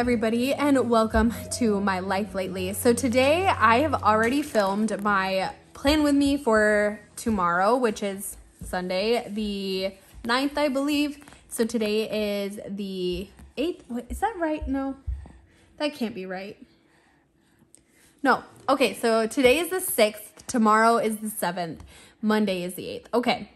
everybody, and welcome to my life lately. So, today I have already filmed my plan with me for tomorrow, which is Sunday, the 9th, I believe. So, today is the 8th. Wait, is that right? No, that can't be right. No. Okay, so today is the 6th, tomorrow is the 7th, Monday is the 8th. Okay.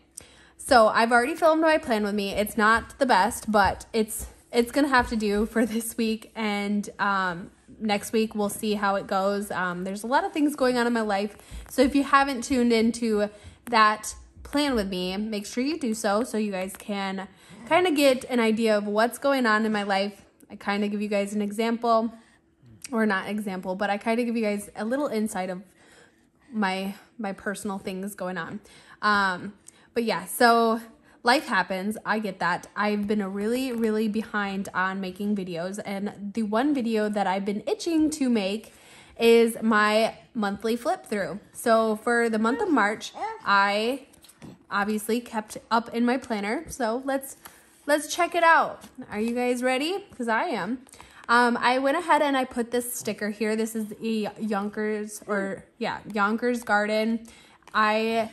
So, I've already filmed my plan with me. It's not the best, but it's it's gonna have to do for this week and um, next week we'll see how it goes. Um, there's a lot of things going on in my life so if you haven't tuned into that plan with me make sure you do so so you guys can kind of get an idea of what's going on in my life. I kind of give you guys an example or not example but i kind of give you guys a little insight of my my personal things going on. Um, but yeah so life happens. I get that. I've been really, really behind on making videos, and the one video that I've been itching to make is my monthly flip through. So for the month of March, I obviously kept up in my planner. So let's let's check it out. Are you guys ready? Because I am. Um, I went ahead and I put this sticker here. This is a Yonkers or yeah, Yonkers Garden. I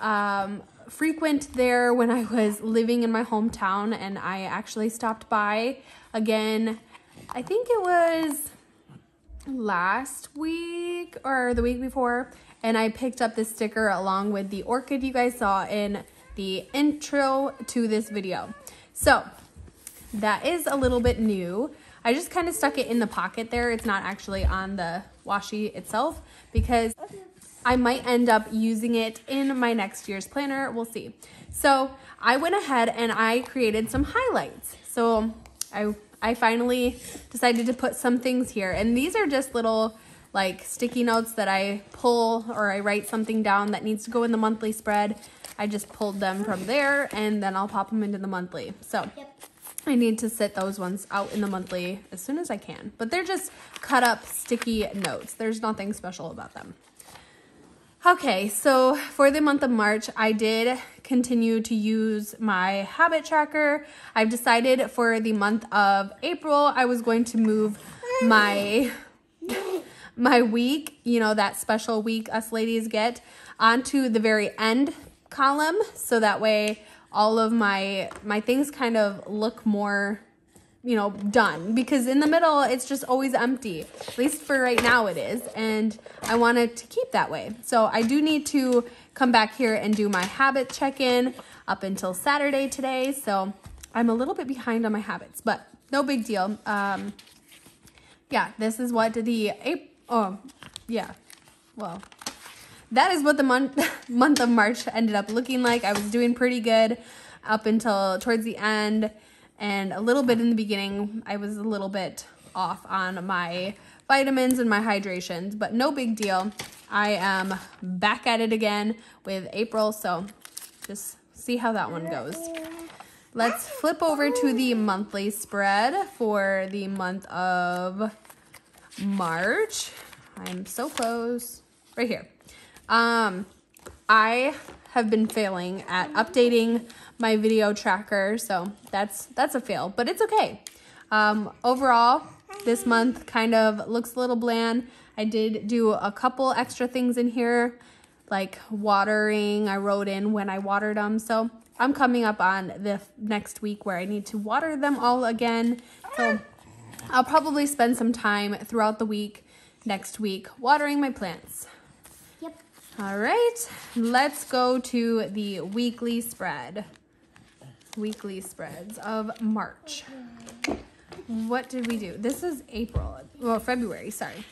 um, frequent there when I was living in my hometown, and I actually stopped by again. I think it was last week or the week before, and I picked up this sticker along with the orchid you guys saw in the intro to this video. So that is a little bit new. I just kind of stuck it in the pocket there. It's not actually on the washi itself because I might end up using it in my next year's planner. We'll see. So I went ahead and I created some highlights. So I, I finally decided to put some things here. And these are just little like sticky notes that I pull or I write something down that needs to go in the monthly spread. I just pulled them from there and then I'll pop them into the monthly. So yep. I need to sit those ones out in the monthly as soon as I can. But they're just cut up sticky notes. There's nothing special about them. Okay, so for the month of March, I did continue to use my habit tracker. I've decided for the month of April, I was going to move my my week, you know, that special week us ladies get, onto the very end column so that way all of my my things kind of look more you know, done because in the middle it's just always empty. At least for right now it is. And I wanted to keep that way. So I do need to come back here and do my habit check-in up until Saturday today. So I'm a little bit behind on my habits, but no big deal. Um, yeah, this is what the April, oh, yeah, well, that is what the month month of March ended up looking like. I was doing pretty good up until towards the end and a little bit in the beginning, I was a little bit off on my vitamins and my hydrations, but no big deal. I am back at it again with April, so just see how that one goes. Let's flip over to the monthly spread for the month of March. I'm so close. Right here. Um, I have been failing at updating my video tracker. So that's that's a fail, but it's okay. Um, overall, this month kind of looks a little bland. I did do a couple extra things in here, like watering. I wrote in when I watered them. So I'm coming up on the next week where I need to water them all again. So I'll probably spend some time throughout the week next week watering my plants. Yep. All right, let's go to the weekly spread weekly spreads of March. What did we do? This is April, well, February, sorry.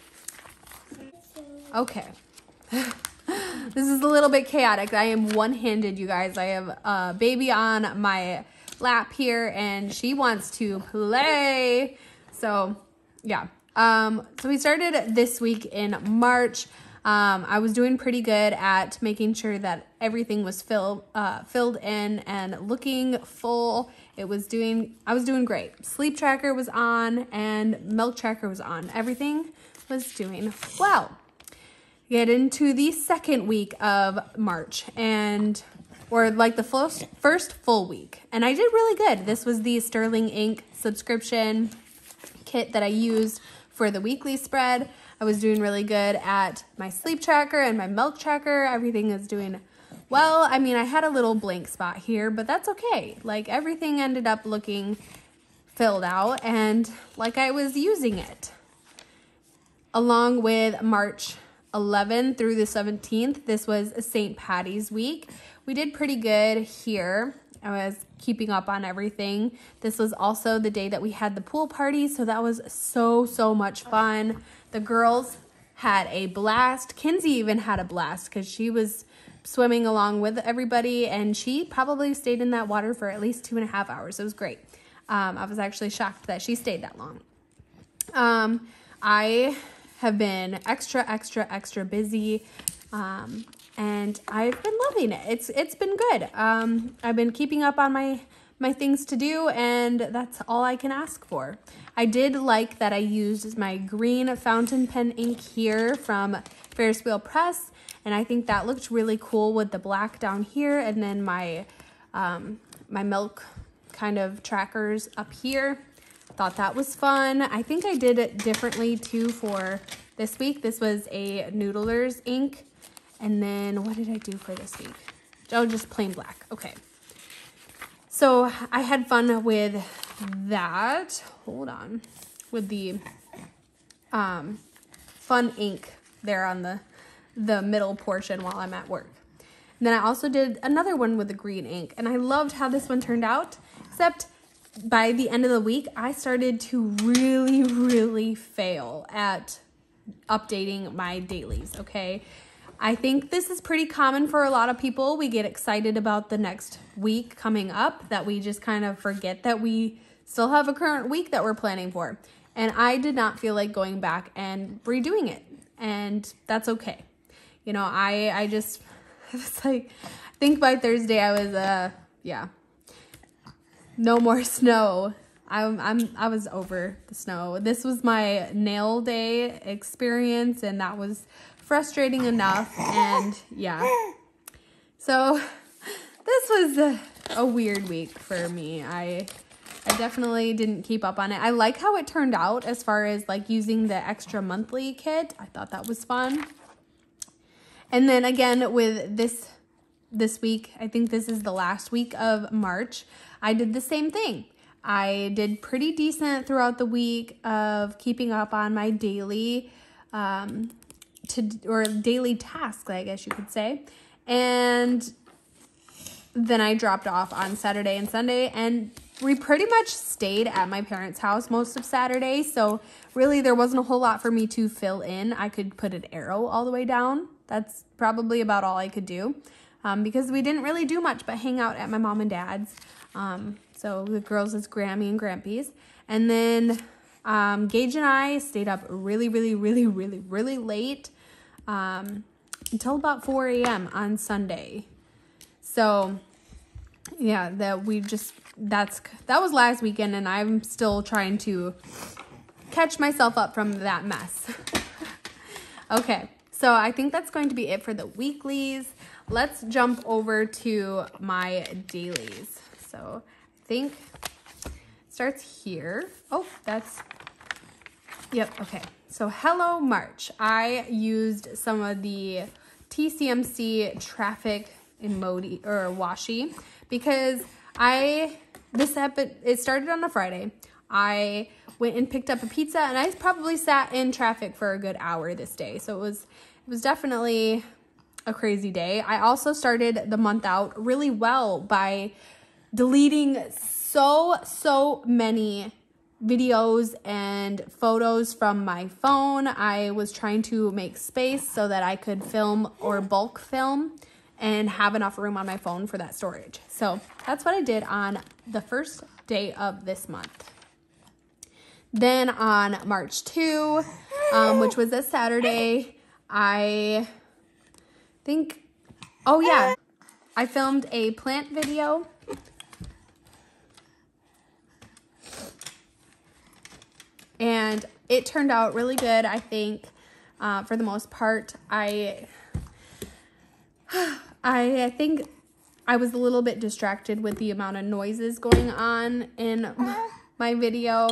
Okay. this is a little bit chaotic. I am one-handed, you guys. I have a baby on my lap here and she wants to play. So, yeah. Um, so we started this week in March. Um, I was doing pretty good at making sure that everything was filled uh, filled in and looking full. It was doing I was doing great. Sleep tracker was on and milk tracker was on. Everything was doing well. Get into the second week of March and or like the first full week. And I did really good. This was the Sterling Ink subscription. kit that I used for the weekly spread. I was doing really good at my sleep tracker and my milk tracker. Everything is doing well. I mean, I had a little blank spot here, but that's okay. Like everything ended up looking filled out and like I was using it. Along with March 11 through the 17th, this was St. Patty's week. We did pretty good here. I was keeping up on everything. This was also the day that we had the pool party, so that was so, so much fun. The girls had a blast. Kinsey even had a blast because she was swimming along with everybody and she probably stayed in that water for at least two and a half hours. It was great. Um, I was actually shocked that she stayed that long. Um, I have been extra, extra, extra busy. Um, and I've been loving it. It's it's been good. Um, I've been keeping up on my my things to do, and that's all I can ask for. I did like that I used my green fountain pen ink here from Ferris Wheel Press, and I think that looked really cool with the black down here, and then my um, my milk kind of trackers up here. Thought that was fun. I think I did it differently too for this week. This was a Noodlers ink and then what did I do for this week? Oh, just plain black. Okay. So I had fun with that. Hold on. With the um, fun ink there on the, the middle portion while I'm at work. And then I also did another one with the green ink. And I loved how this one turned out. Except by the end of the week, I started to really, really fail at updating my dailies, okay? I think this is pretty common for a lot of people. We get excited about the next week coming up that we just kind of forget that we still have a current week that we're planning for. And I did not feel like going back and redoing it. And that's okay. You know, I I just it's like I think by Thursday I was uh yeah. No more snow. I'm I'm I was over the snow. This was my nail day experience and that was frustrating enough. And yeah. So this was a, a weird week for me. I I definitely didn't keep up on it. I like how it turned out as far as like using the extra monthly kit. I thought that was fun. And then again with this this week, I think this is the last week of March, I did the same thing. I did pretty decent throughout the week of keeping up on my daily um, to or daily tasks, I guess you could say. And then I dropped off on Saturday and Sunday and we pretty much stayed at my parents' house most of Saturday. So really there wasn't a whole lot for me to fill in. I could put an arrow all the way down. That's probably about all I could do. Um, because we didn't really do much but hang out at my mom and dad's. Um, so the girls is Grammy and Grampy's. And then um, Gage and I stayed up really, really, really, really, really late um, until about 4 a.m. on Sunday. So, yeah, that we just that's that was last weekend, and I'm still trying to catch myself up from that mess. okay, so I think that's going to be it for the weeklies. Let's jump over to my dailies. So I think starts here. Oh, that's yep. Okay. So hello March. I used some of the TCMC traffic emoji or washi because I this happened it started on a Friday. I went and picked up a pizza and I probably sat in traffic for a good hour this day. So it was it was definitely a crazy day. I also started the month out really well by deleting so so many videos and photos from my phone. I was trying to make space so that I could film or bulk film and have enough room on my phone for that storage. So that's what I did on the first day of this month. Then on March 2, um, which was a Saturday, I think, oh yeah, I filmed a plant video and it turned out really good. I think uh, for the most part, I, I, I think I was a little bit distracted with the amount of noises going on in my video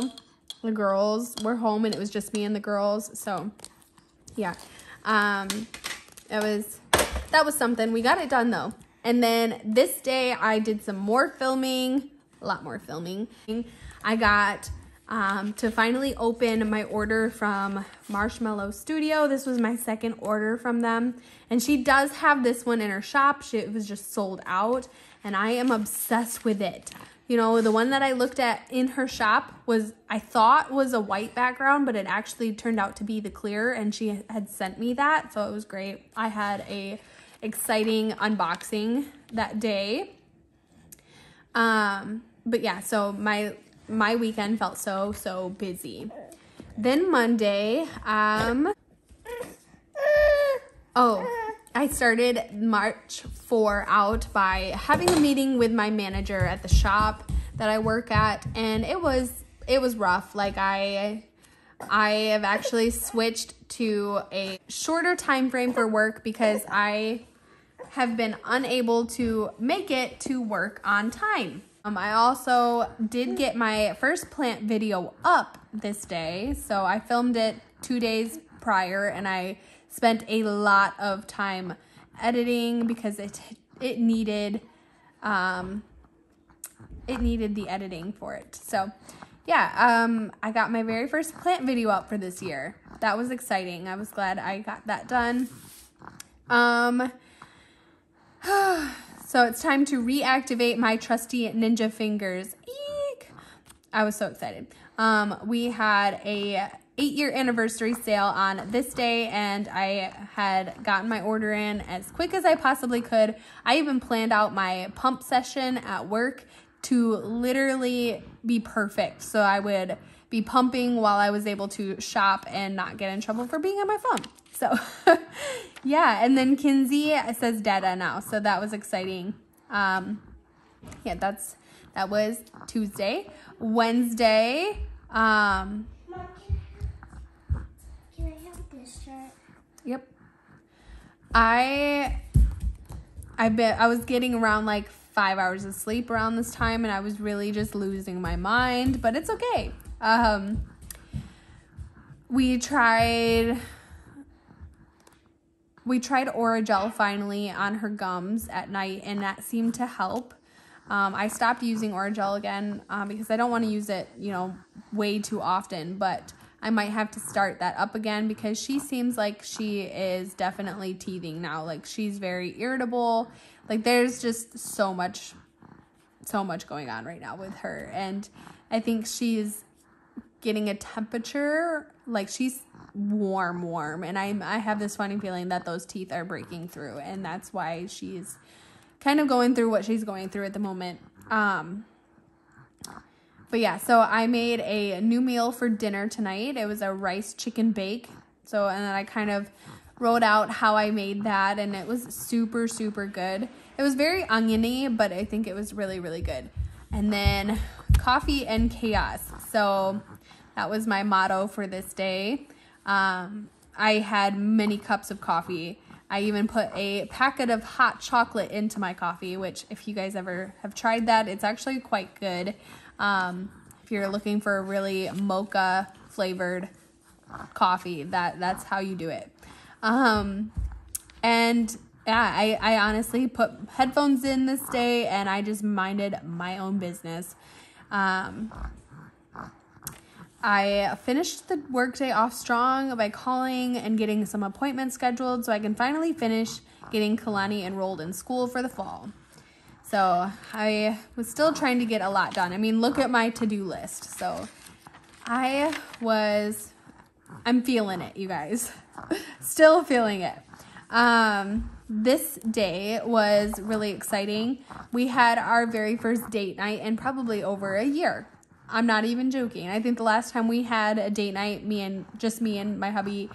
the girls were home and it was just me and the girls. So, yeah. Um, it was, that was something. We got it done though. And then this day I did some more filming, a lot more filming. I got um, to finally open my order from Marshmallow Studio. This was my second order from them. And she does have this one in her shop. She, it was just sold out and I am obsessed with it. You know, the one that I looked at in her shop was, I thought was a white background, but it actually turned out to be the clear and she had sent me that. So it was great. I had a exciting unboxing that day. Um, but yeah, so my my weekend felt so so busy. Then Monday, um Oh, I started March 4 out by having a meeting with my manager at the shop that I work at and it was it was rough. Like I I have actually switched to a shorter time frame for work because I have been unable to make it to work on time. Um, I also did get my first plant video up this day. So I filmed it two days prior and I spent a lot of time editing because it it needed um, it needed the editing for it. So yeah, um, I got my very first plant video up for this year. That was exciting. I was glad I got that done. Um, So it's time to reactivate my trusty ninja fingers. Eek! I was so excited. Um, we had a eight year anniversary sale on this day and I had gotten my order in as quick as I possibly could. I even planned out my pump session at work to literally be perfect. So I would be pumping while I was able to shop and not get in trouble for being on my phone. So yeah, and then Kinsey says Dada now, so that was exciting. Um, yeah, that's that was Tuesday. Wednesday, um, Mom, can, can I have this shirt? Yep. I I bet I was getting around like five hours of sleep around this time and I was really just losing my mind, but it's okay. Um we tried we tried Orajel finally on her gums at night, and that seemed to help. Um, I stopped using Orajel again um, because I don't want to use it, you know, way too often. But I might have to start that up again because she seems like she is definitely teething now. Like she's very irritable. Like there's just so much, so much going on right now with her, and I think she's getting a temperature. Like she's warm, warm. And I I have this funny feeling that those teeth are breaking through, and that's why she's kind of going through what she's going through at the moment. Um, but yeah, so I made a new meal for dinner tonight. It was a rice chicken bake. So and then I kind of wrote out how I made that, and it was super super good. It was very oniony, but I think it was really really good. And then coffee and chaos. So that was my motto for this day. Um, I had many cups of coffee. I even put a packet of hot chocolate into my coffee, which, if you guys ever have tried that, it's actually quite good. Um, if you're looking for a really mocha flavored coffee, that that's how you do it. Um, and yeah, I, I honestly put headphones in this day and I just minded my own business. Um, I finished the workday off strong by calling and getting some appointments scheduled so I can finally finish getting Kalani enrolled in school for the fall. So I was still trying to get a lot done. I mean, look at my to do list. So I was, I'm feeling it, you guys. still feeling it. Um, this day was really exciting. We had our very first date night in probably over a year. I'm not even joking. I think the last time we had a date night, me and just me and my hubby,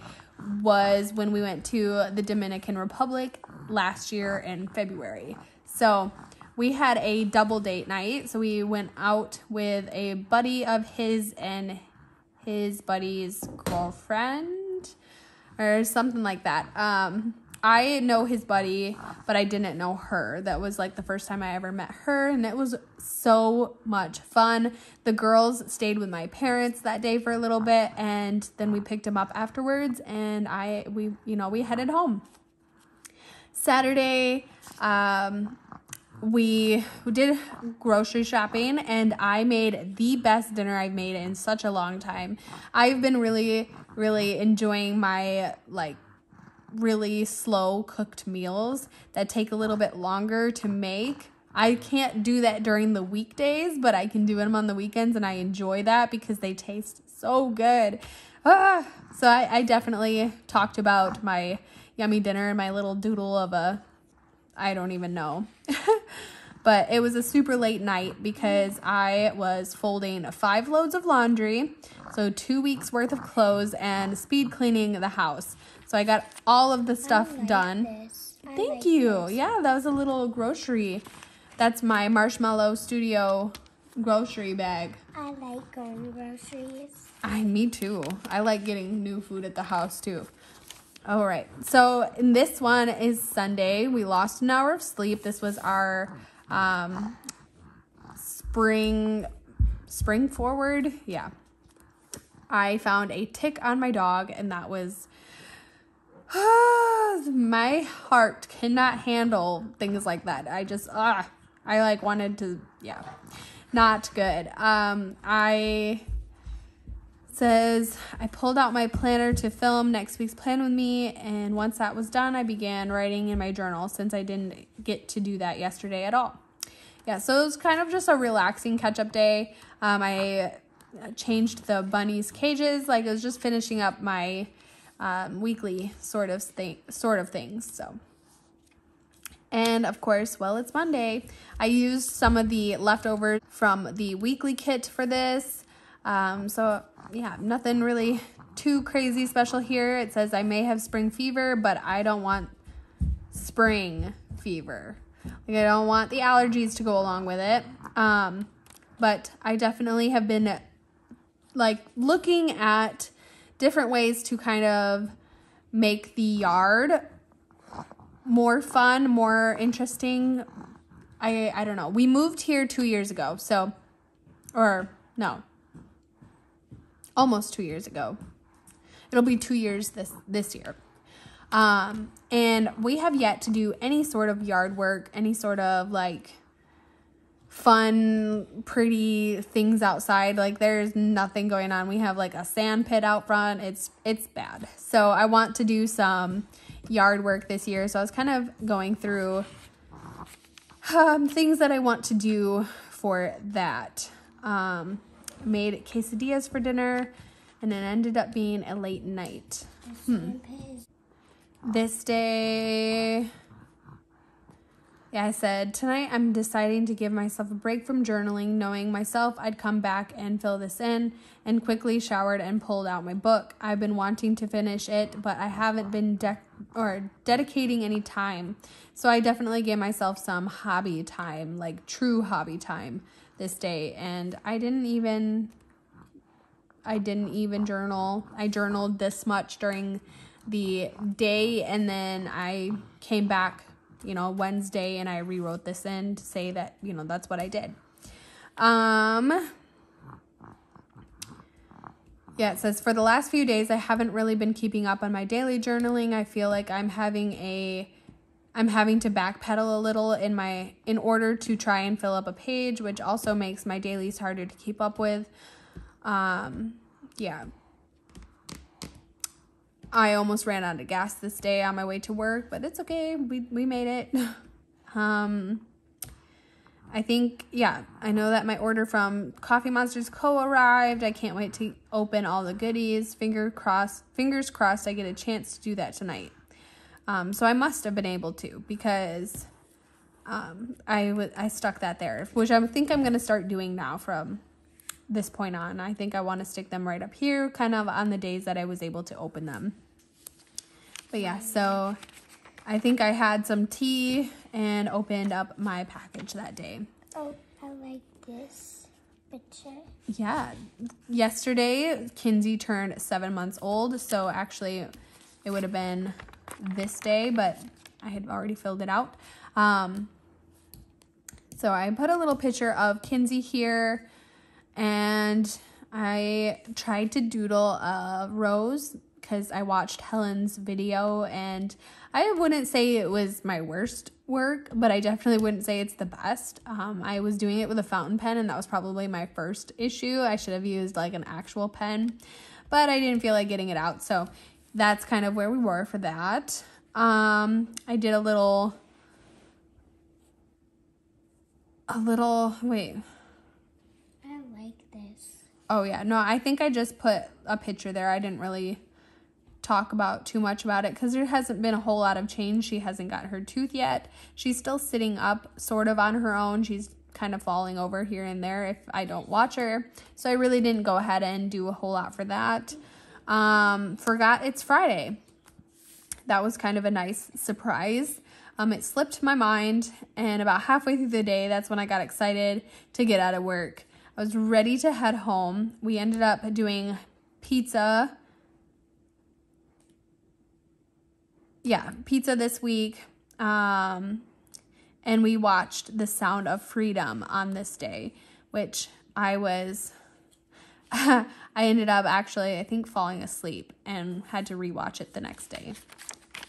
was when we went to the Dominican Republic last year in February. So we had a double date night. So we went out with a buddy of his and his buddy's girlfriend or something like that. Um, I know his buddy, but I didn't know her. That was like the first time I ever met her, and it was so much fun. The girls stayed with my parents that day for a little bit, and then we picked them up afterwards, and I we you know we headed home. Saturday, um, we did grocery shopping and I made the best dinner I've made in such a long time. I've been really, really enjoying my like really slow cooked meals that take a little bit longer to make. I can't do that during the weekdays, but I can do them on the weekends and I enjoy that because they taste so good. Ah, so I, I definitely talked about my yummy dinner and my little doodle of a I don't even know. but it was a super late night because I was folding five loads of laundry, so two weeks worth of clothes, and speed cleaning the house. So I got all of the stuff like done. This. I Thank like you. this. Yeah, that was a little grocery. That's my Marshmallow Studio grocery bag. I like going groceries. I me too. I like getting new food at the house too. All right. So in this one is Sunday. We lost an hour of sleep. This was our um spring spring forward. Yeah. I found a tick on my dog and that was my heart cannot handle things like that. I just ah I like wanted to yeah. Not good. Um I says I pulled out my planner to film next week's plan with me and once that was done I began writing in my journal since I didn't get to do that yesterday at all. Yeah, so it was kind of just a relaxing catch up day. Um, I changed the bunnies cages like I was just finishing up my um, weekly sort of thing sort of things so and of course, well, it's Monday. I used some of the leftovers from the weekly kit for this. Um, so, yeah, nothing really too crazy special here. It says I may have spring fever, but I don't want spring fever. Like, I don't want the allergies to go along with it. Um, but I definitely have been like looking at different ways to kind of make the yard more fun, more interesting. I I don't know. We moved here 2 years ago. So or no. Almost 2 years ago. It'll be 2 years this this year. Um and we have yet to do any sort of yard work, any sort of like fun, pretty things outside. Like there's nothing going on. We have like a sand pit out front. It's it's bad. So I want to do some yard work this year. So I was kind of going through um, things that I want to do for that. Um, made quesadillas for dinner, and it ended up being a late night. Hmm. This day, I said, tonight I'm deciding to give myself a break from journaling, knowing myself I'd come back and fill this in, and quickly showered and pulled out my book. I've been wanting to finish it, but I haven't been de- or dedicating any time. So I definitely gave myself some hobby time, like true hobby time this day, and I didn't even I didn't even journal. I journaled this much during the day and then I came back, you know, Wednesday and I rewrote this in to say that, you know, that's what I did. Um yeah, it says for the last few days I haven't really been keeping up on my daily journaling. I feel like I'm having a I'm having to backpedal a little in my in order to try and fill up a page, which also makes my dailies harder to keep up with. Um yeah. I almost ran out of gas this day on my way to work, but it's okay. We we made it. um I think yeah, I know that my order from Coffee Monsterz Co arrived. I can't wait to open all the goodies. Finger crossed, fingers crossed I get a chance to do that tonight. Um so I must have been able to because um I w- I stuck that there, which I think I'm going to start doing now from this point on. I think I want to stick them right up here, kind of on the days that I was able to open them. But yeah, so I think I had some tea and opened up my package that day. Oh, I like this picture. Yeah, yesterday Kinsey turned seven months old, so actually it would have been this day, but I had already filled it out. Um, so I put a little picture of Kinsey here and I tried to doodle a rose because I watched Helen's video and I wouldn't say it was my worst work, but I definitely wouldn't say it's the best. Um, I was doing it with a fountain pen and that was probably my first issue. I should have used like an actual pen, but I didn't feel like getting it out. So that's kind of where we were for that. Um, I did a little, a little, wait. Oh yeah, no, I think I just put a picture there. I didn't really talk about too much about it because there hasn't been a whole lot of change. She hasn't got her tooth yet. She's still sitting up sort of on her own. She's kind of falling over here and there if I don't watch her. So I really didn't go ahead and do a whole lot for that. Um, forgot it's Friday. That was kind of a nice surprise. Um, it slipped my mind, and about halfway through the day, that's when I got excited to get out of work. I was ready to head home. We ended up doing pizza. Yeah, pizza this week. Um, and we watched The Sound of Freedom on this day, which I was. I ended up actually, I think, falling asleep and had to rewatch it the next day.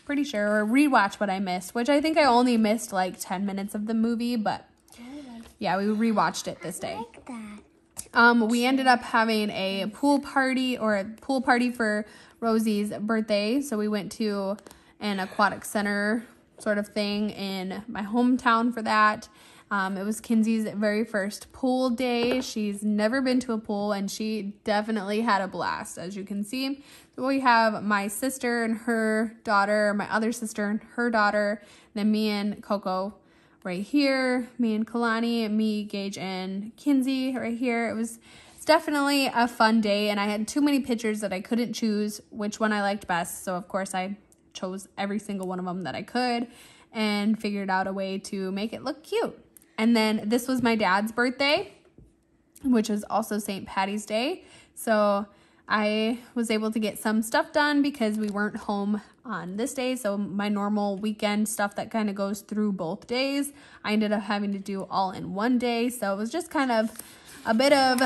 Pretty sure, or rewatch what I missed, which I think I only missed like 10 minutes of the movie, but yeah, we rewatched it this I day. like that. Um, we ended up having a pool party or a pool party for Rosie's birthday. So we went to an aquatic center sort of thing in my hometown for that. Um, it was Kinsey's very first pool day. She's never been to a pool and she definitely had a blast, as you can see. So we have my sister and her daughter, my other sister and her daughter, then me and Coco right here, me and Kalani, me, Gage, and Kinsey right here. It was it's definitely a fun day, and I had too many pictures that I couldn't choose which one I liked best. So, of course, I chose every single one of them that I could and figured out a way to make it look cute. And then this was my dad's birthday, which was also St. Patty's Day. So, I was able to get some stuff done because we weren't home on this day. So, my normal weekend stuff that kind of goes through both days, I ended up having to do all in one day. So, it was just kind of a bit of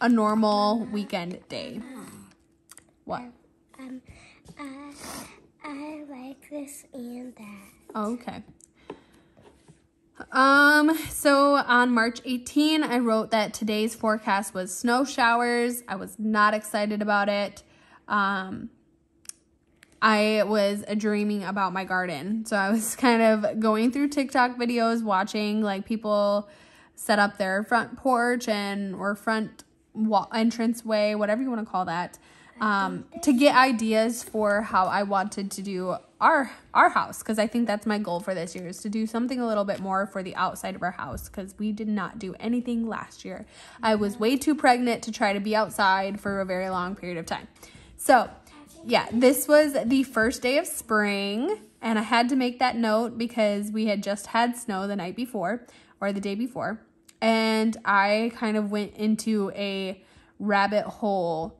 a normal weekend day. What? Um, I, I like this and that. Okay. Um, so on March 18, I wrote that today's forecast was snow showers. I was not excited about it. Um, I was dreaming about my garden. So I was kind of going through TikTok videos, watching like people set up their front porch and or front wa- entrance way, whatever you want to call that, um, to get ideas for how I wanted to do our our house because I think that's my goal for this year is to do something a little bit more for the outside of our house because we did not do anything last year. I was way too pregnant to try to be outside for a very long period of time. So, yeah, this was the first day of spring and I had to make that note because we had just had snow the night before or the day before and I kind of went into a rabbit hole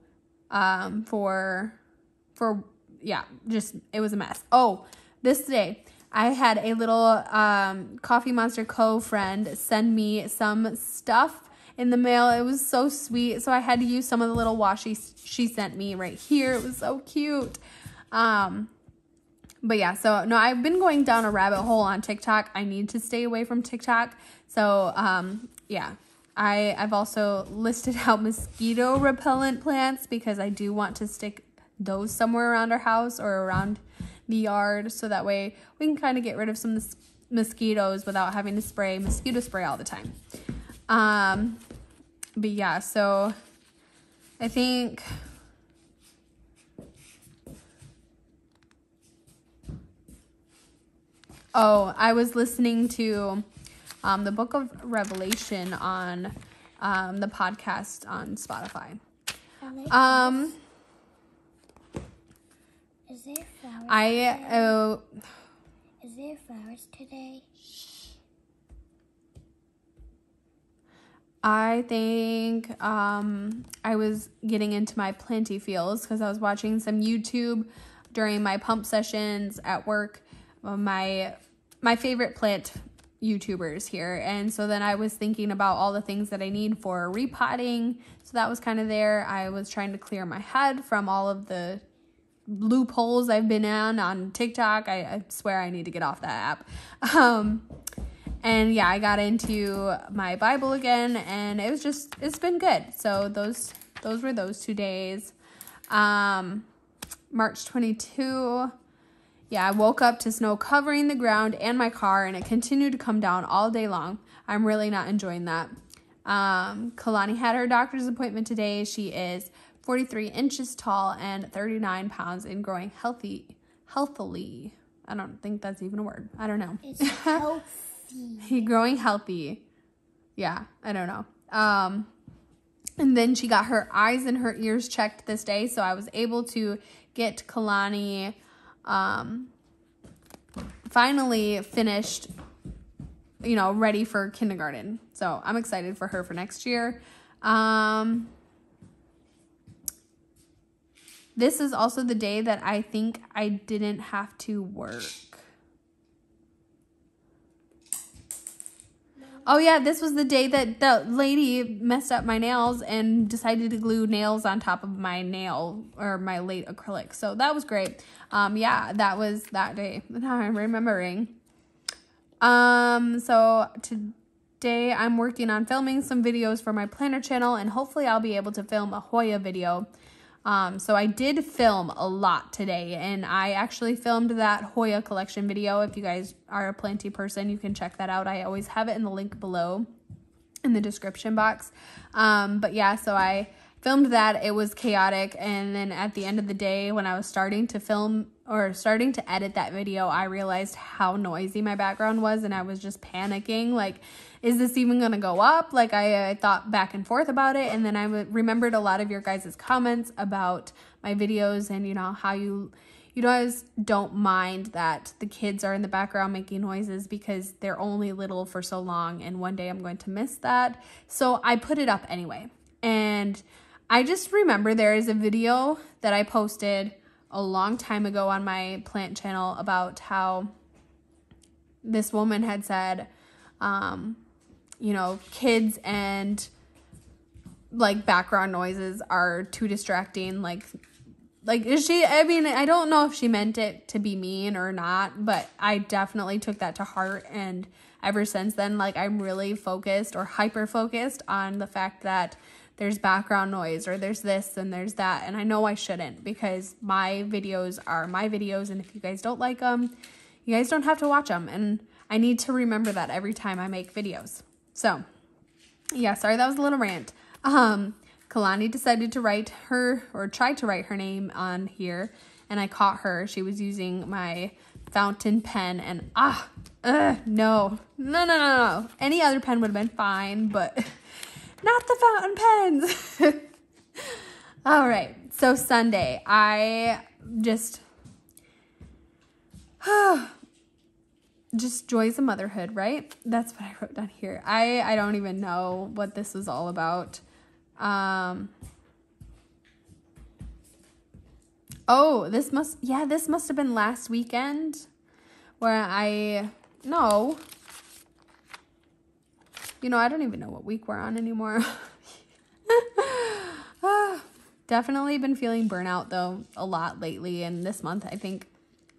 um, for for yeah, just it was a mess. Oh, this day I had a little um, Coffee Monster Co friend send me some stuff in the mail. It was so sweet. So I had to use some of the little washies she sent me right here. It was so cute. Um, but yeah, so no, I've been going down a rabbit hole on TikTok. I need to stay away from TikTok. So um, yeah, I I've also listed out mosquito repellent plants because I do want to stick those somewhere around our house or around the yard so that way we can kind of get rid of some mos- mosquitoes without having to spray mosquito spray all the time. Um, but yeah, so I think Oh, I was listening to um, the book of Revelation on um, the podcast on Spotify. Um, Is there flowers? I today? uh, Is there flowers today? I think um, I was getting into my planty feels because I was watching some YouTube during my pump sessions at work. uh, My my favorite plant YouTubers here, and so then I was thinking about all the things that I need for repotting. So that was kind of there. I was trying to clear my head from all of the loopholes I've been on on TikTok. I, I swear I need to get off that app. Um, and yeah, I got into my Bible again, and it was just it's been good. So those those were those two days. Um, March twenty two. Yeah, I woke up to snow covering the ground and my car, and it continued to come down all day long. I'm really not enjoying that. Um, Kalani had her doctor's appointment today. She is 43 inches tall and 39 pounds and growing healthy, healthily. I don't think that's even a word. I don't know. Healthy. He growing healthy. Yeah, I don't know. Um, and then she got her eyes and her ears checked this day, so I was able to get Kalani um, finally finished, you know, ready for kindergarten. So I'm excited for her for next year. Um, this is also the day that I think I didn't have to work. Oh yeah, this was the day that the lady messed up my nails and decided to glue nails on top of my nail or my late acrylic. So that was great. Um, yeah, that was that day. Now I'm remembering. Um, so today I'm working on filming some videos for my planner channel, and hopefully I'll be able to film a Hoya video. Um, so I did film a lot today, and I actually filmed that Hoya collection video. If you guys are a Planty person, you can check that out. I always have it in the link below in the description box. Um, but yeah, so I filmed that. It was chaotic, and then at the end of the day, when I was starting to film or starting to edit that video, I realized how noisy my background was, and I was just panicking. Like, is this even gonna go up? Like, I, I thought back and forth about it, and then I remembered a lot of your guys' comments about my videos and you know how you you guys don't mind that the kids are in the background making noises because they're only little for so long and one day I'm going to miss that. So I put it up anyway. And I just remember there is a video that I posted a long time ago on my plant channel about how this woman had said, um, you know, kids and like background noises are too distracting. Like, like is she? I mean, I don't know if she meant it to be mean or not, but I definitely took that to heart. And ever since then, like, I'm really focused or hyper focused on the fact that there's background noise or there's this and there's that. And I know I shouldn't because my videos are my videos. And if you guys don't like them, you guys don't have to watch them. And I need to remember that every time I make videos. So, yeah, sorry, that was a little rant. Um, Kalani decided to write her or tried to write her name on here, and I caught her. She was using my fountain pen, and ah, ugh, no, no, no, no, no. Any other pen would have been fine, but not the fountain pens. All right, so Sunday, I just. just joys of motherhood, right? That's what I wrote down here. I I don't even know what this is all about. Um Oh, this must yeah, this must have been last weekend where I no. You know, I don't even know what week we're on anymore. Ah, Definitely been feeling burnout though a lot lately and this month I think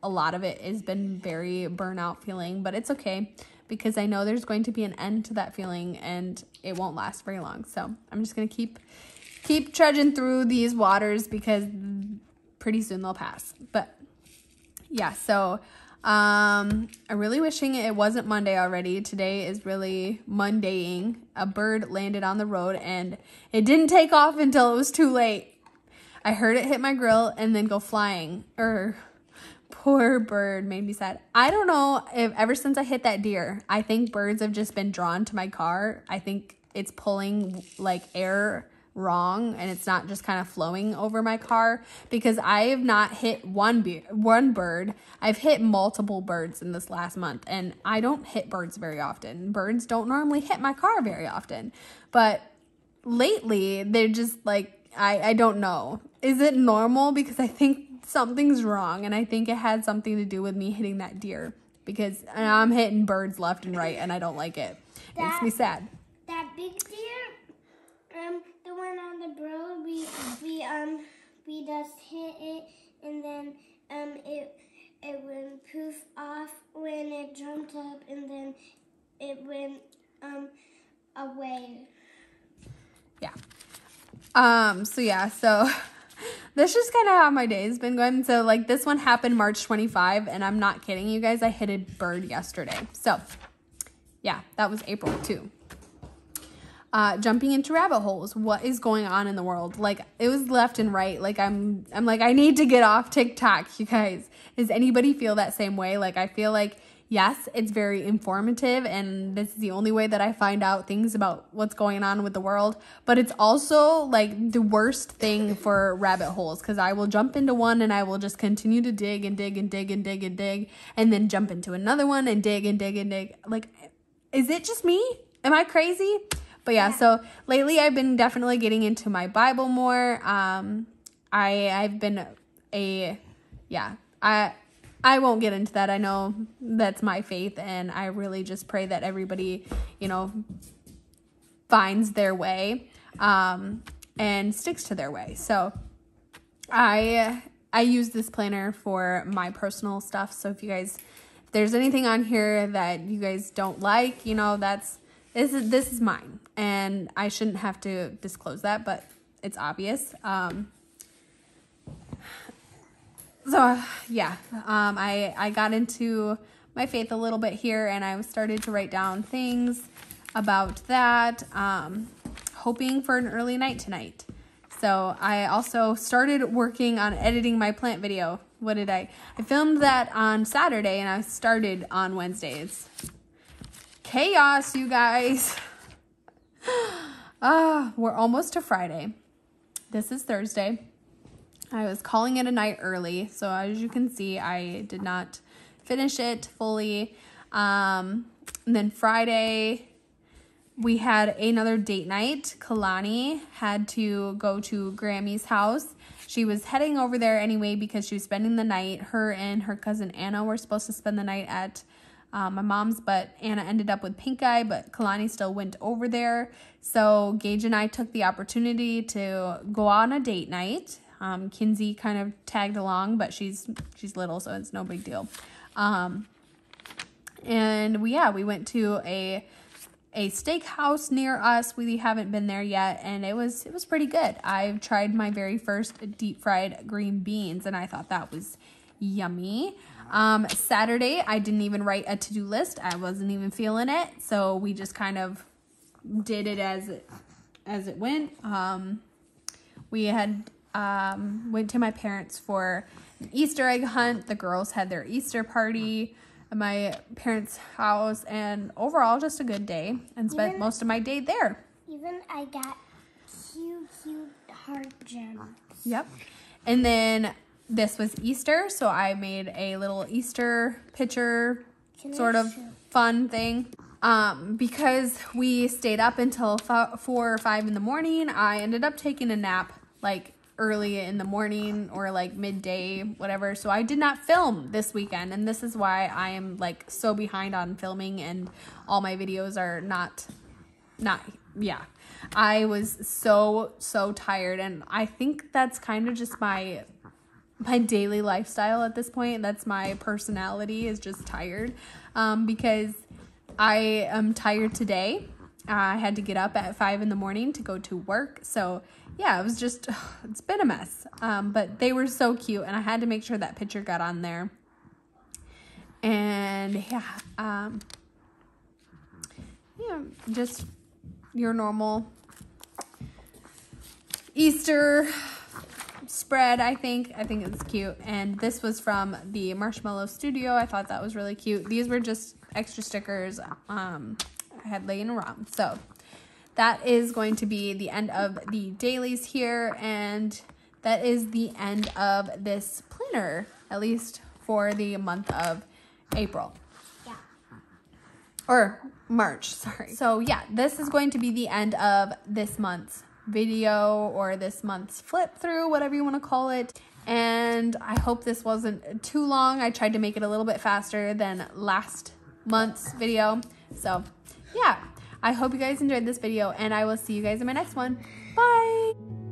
a lot of it has been very burnout feeling, but it's okay because I know there's going to be an end to that feeling and it won't last very long. So I'm just gonna keep keep trudging through these waters because pretty soon they'll pass. But yeah, so um I'm really wishing it wasn't Monday already. Today is really Mondaying. A bird landed on the road and it didn't take off until it was too late. I heard it hit my grill and then go flying. Or poor bird made me sad. I don't know if ever since I hit that deer, I think birds have just been drawn to my car. I think it's pulling like air wrong and it's not just kind of flowing over my car because I have not hit one be- one bird. I've hit multiple birds in this last month and I don't hit birds very often. Birds don't normally hit my car very often. But lately they're just like I I don't know. Is it normal because I think something's wrong. And I think it had something to do with me hitting that deer because I'm hitting birds left and right and I don't like it. it makes me sad. That big deer, um, the one on the road, we we um we just hit it and then um it it went poof off when it jumped up and then it went um away. Yeah. Um, so yeah, so that's just kind of how my day's been going. So like this one happened March 25 and I'm not kidding you guys, I hit a bird yesterday. So yeah, that was April too. Uh, jumping into rabbit holes. What is going on in the world? Like it was left and right. Like I'm, I'm like I need to get off TikTok, you guys. Does anybody feel that same way? Like I feel like yes, it's very informative and this is the only way that I find out things about what's going on with the world, but it's also like the worst thing for rabbit holes cuz I will jump into one and I will just continue to dig and dig and dig and dig and dig and then jump into another one and dig and dig and dig. Like is it just me? Am I crazy? But yeah, so lately I've been definitely getting into my Bible more. Um I I've been a yeah, I I won't get into that. I know that's my faith, and I really just pray that everybody, you know, finds their way um, and sticks to their way. So I I use this planner for my personal stuff. So if you guys, if there's anything on here that you guys don't like, you know, that's this is this is mine, and I shouldn't have to disclose that, but it's obvious. Um, so yeah, um, I I got into my faith a little bit here, and I started to write down things about that, um, hoping for an early night tonight. So I also started working on editing my plant video. What did I? I filmed that on Saturday, and I started on Wednesdays. Chaos, you guys. Ah, we're almost to Friday. This is Thursday. I was calling it a night early. So as you can see, I did not finish it fully. Um, and then Friday, we had another date night. Kalani had to go to Grammy's house. She was heading over there anyway because she was spending the night. Her and her cousin Anna were supposed to spend the night at um, my mom's, but Anna ended up with pink eye, but Kalani still went over there. So Gage and I took the opportunity to go on a date night. Um, Kinsey kind of tagged along, but she's she's little, so it's no big deal. Um, and we yeah we went to a a steakhouse near us. We haven't been there yet, and it was it was pretty good. I've tried my very first deep fried green beans, and I thought that was yummy. Um, Saturday, I didn't even write a to do list. I wasn't even feeling it, so we just kind of did it as it as it went. Um, we had um, went to my parents for an Easter egg hunt. The girls had their Easter party at my parents' house, and overall, just a good day. And spent Even- most of my day there. Even I got cute, cute heart gems. Yep. And then this was Easter, so I made a little Easter picture Can sort of show? fun thing. Um, because we stayed up until four or five in the morning, I ended up taking a nap like early in the morning or like midday, whatever. So I did not film this weekend, and this is why I am like so behind on filming, and all my videos are not not yeah. I was so so tired and i think that's kind of just my my daily lifestyle at this point. That's my personality is just tired um, because i am tired today i had to get up at five in the morning to go to work so yeah it was just it's been a mess um, but they were so cute and i had to make sure that picture got on there and yeah um, yeah, just your normal Easter spread, I think. I think it's cute. And this was from the Marshmallow Studio. I thought that was really cute. These were just extra stickers um, I had laying around. So that is going to be the end of the dailies here. And that is the end of this planner, at least for the month of April Yeah. or March, sorry. So yeah, this is going to be the end of this month's video or this month's flip through, whatever you want to call it. And I hope this wasn't too long. I tried to make it a little bit faster than last month's video. So, yeah, I hope you guys enjoyed this video and I will see you guys in my next one. Bye!